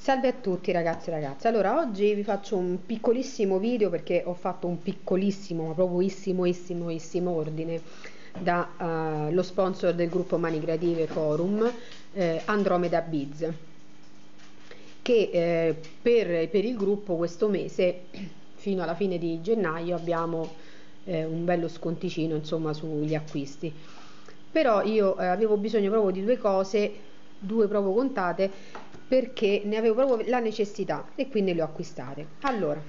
Salve a tutti ragazzi e ragazze, allora oggi vi faccio un piccolissimo video perché ho fatto un piccolissimo, ma proprio issimissimo ordine dallo uh, sponsor del gruppo Mani Creative Forum, eh, Andromeda Biz, che eh, per, per, il gruppo questo mese, fino alla fine di gennaio, abbiamo eh, un bello sconticino insomma sugli acquisti. Però io eh, avevo bisogno proprio di due cose, due proprio contate perché ne avevo proprio la necessità e quindi le ho acquistate. Allora,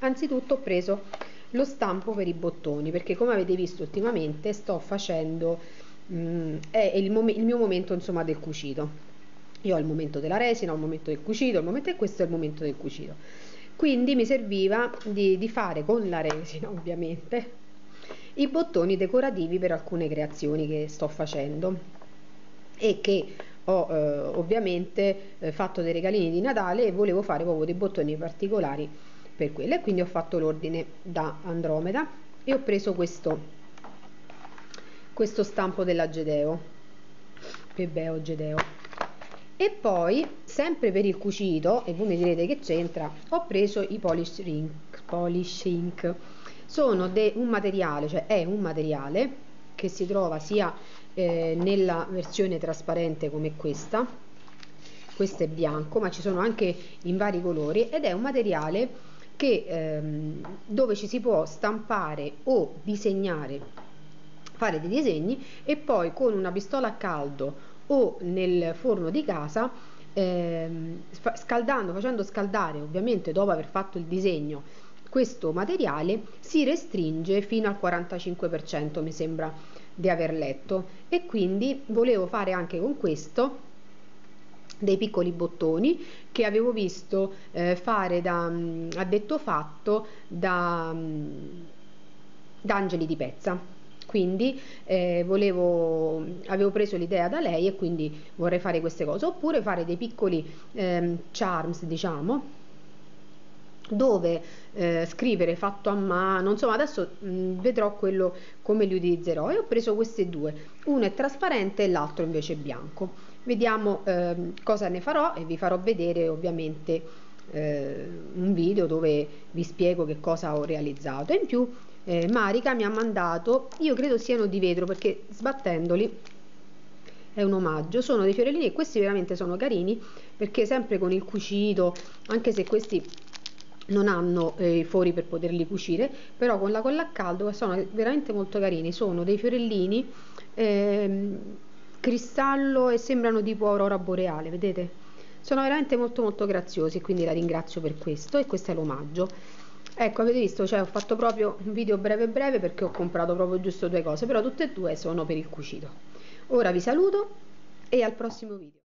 anzitutto ho preso lo stampo per i bottoni perché come avete visto ultimamente sto facendo mh, mm, è il, il, mio momento insomma del cucito. Io ho il momento della resina, ho il momento del cucito, il momento e questo è il momento del cucito. Quindi mi serviva di, di fare con la resina ovviamente i bottoni decorativi per alcune creazioni che sto facendo e che ho eh, ovviamente eh, fatto dei regalini di Natale e volevo fare proprio dei bottoni particolari per quello. E quindi ho fatto l'ordine da Andromeda e ho preso questo questo stampo della Gedeo. Pebeo Gedeo. E poi sempre per il cucito e voi mi direte che c'entra ho preso i polish ink, polish ink. sono un materiale cioè è un materiale che si trova sia eh, nella versione trasparente come questa questo è bianco ma ci sono anche in vari colori ed è un materiale che, ehm, dove ci si può stampare o disegnare fare dei disegni e poi con una pistola a caldo o nel forno di casa ehm, scaldando facendo scaldare ovviamente dopo aver fatto il disegno questo materiale si restringe fino al 45% mi sembra di aver letto. E quindi volevo fare anche con questo dei piccoli bottoni che avevo visto eh, fare da, mm, a detto fatto da, mm, da Angeli di Pezza. Quindi eh, volevo, avevo preso l'idea da lei e quindi vorrei fare queste cose oppure fare dei piccoli eh, charms diciamo dove eh, scrivere fatto a mano, insomma adesso mh, vedrò quello come li utilizzerò e ho preso queste due, uno è trasparente e l'altro invece è bianco. Vediamo eh, cosa ne farò e vi farò vedere ovviamente eh, un video dove vi spiego che cosa ho realizzato. In più eh, Marica mi ha mandato, io credo siano di vetro perché sbattendoli è un omaggio, sono dei fiorellini e questi veramente sono carini perché sempre con il cucito, anche se questi non hanno eh, i fori per poterli cucire però con la colla a caldo sono veramente molto carini. Sono dei fiorellini ehm, cristallo e sembrano tipo aurora boreale vedete? Sono veramente molto molto graziosi quindi la ringrazio per questo e questo è l'omaggio. Ecco avete visto? Cioè ho fatto proprio un video breve breve perché ho comprato proprio giusto due cose però tutte e due sono per il cucito. Ora vi saluto e al prossimo video